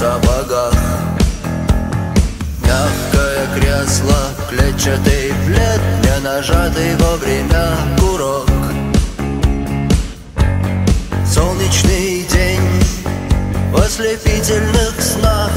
ногах. Мягкое кресло, клетчатый плед Не нажатый вовремя курок. Солнечный день в ослепительных снах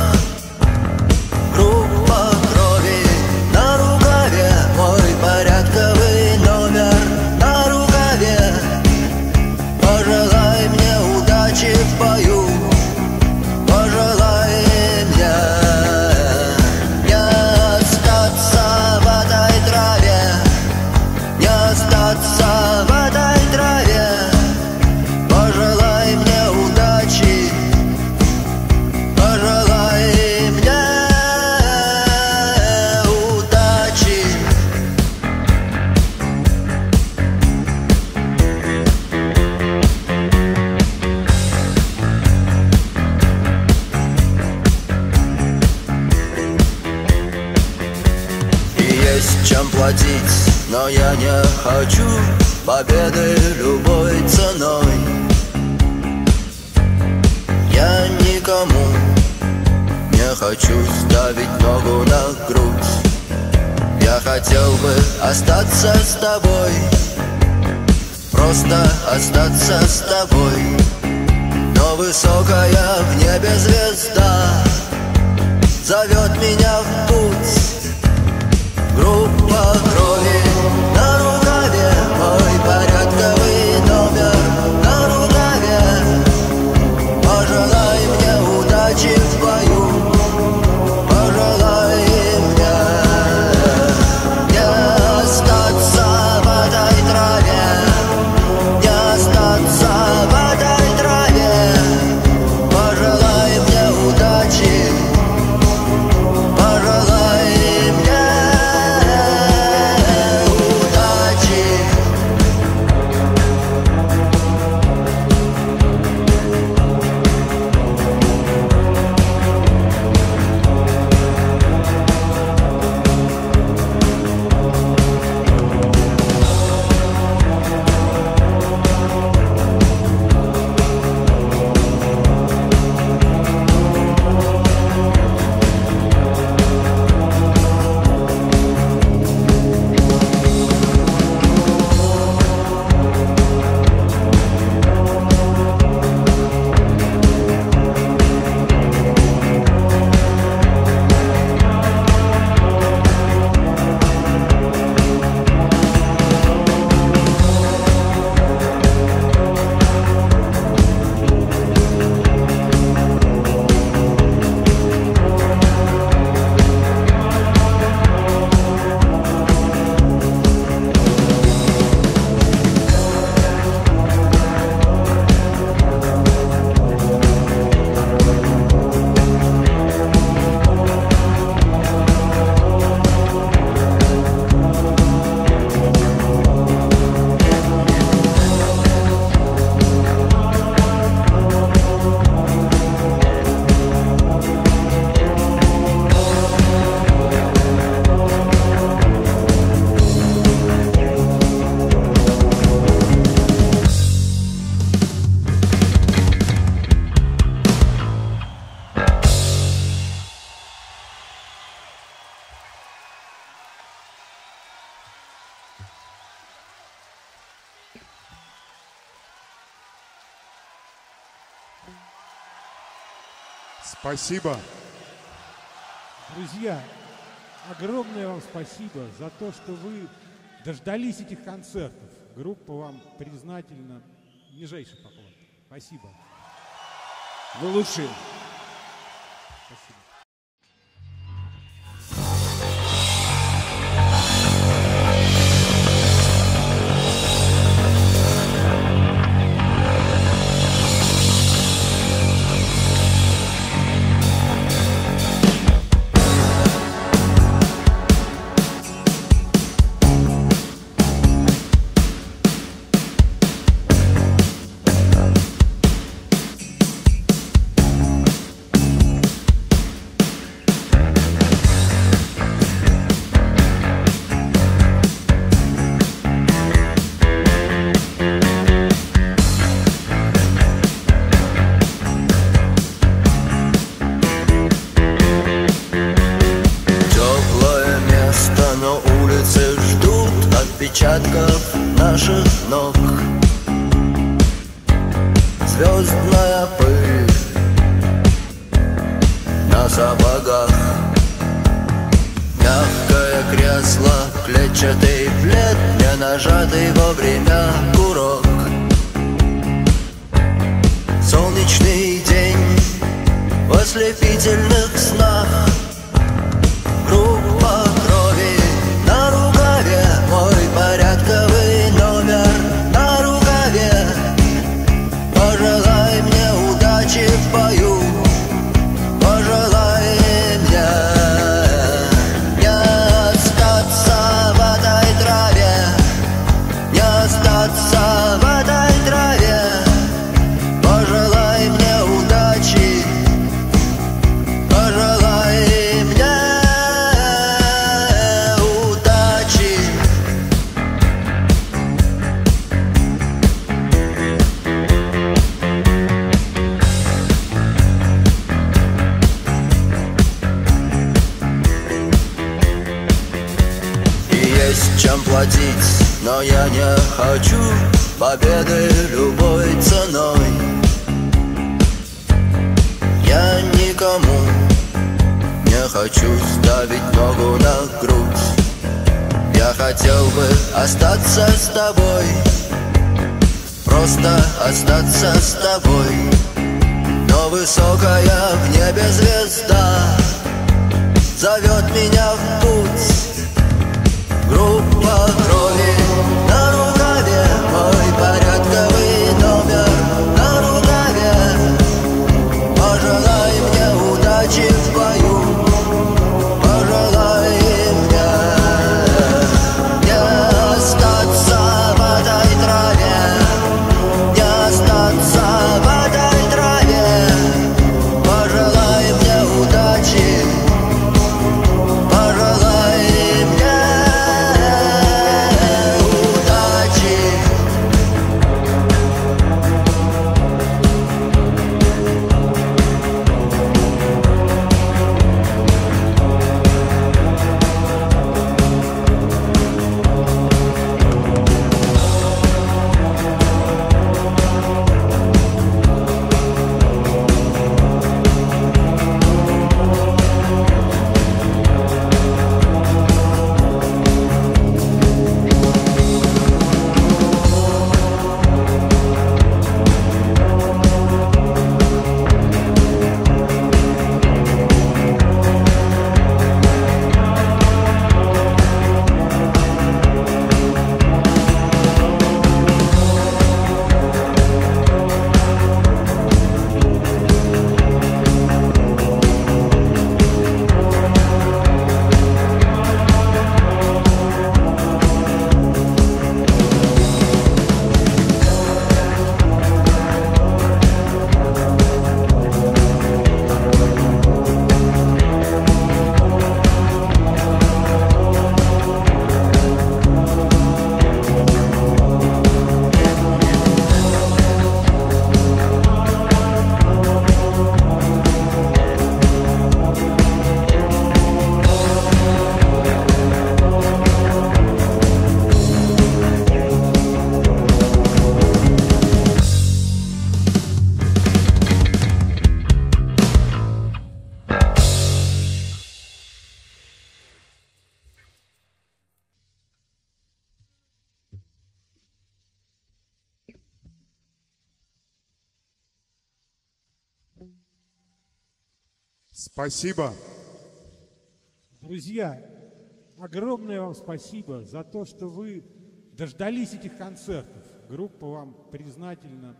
платить, но я не хочу Победы любой ценой. Я никому не хочу ставить ногу на грудь. Я хотел бы остаться с тобой Просто остаться с тобой. Но высокая в небе звезда Зовет меня в Спасибо. Друзья, огромное вам спасибо за то, что вы дождались этих концертов. Группа вам признательна. Нижайший поклон. Спасибо. Вы лучшие. Спасибо. Отпечатков наших ног. Звездная пыль на сапогах. Мягкое кресло, клетчатый плед Не нажатый вовремя курок. Солнечный день в ослепительных снах платить, но я не хочу Победы любой ценой. Я никому не хочу ставить ногу на грудь. Я хотел бы остаться с тобой Просто остаться с тобой. Но высокая в небе звезда Зовет меня в путь Группа крови Спасибо. Друзья, огромное вам спасибо за то, что вы дождались этих концертов. Группа вам признательна.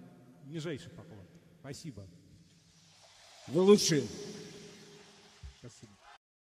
Нижайший поклон. Спасибо. Вы лучшие. Спасибо.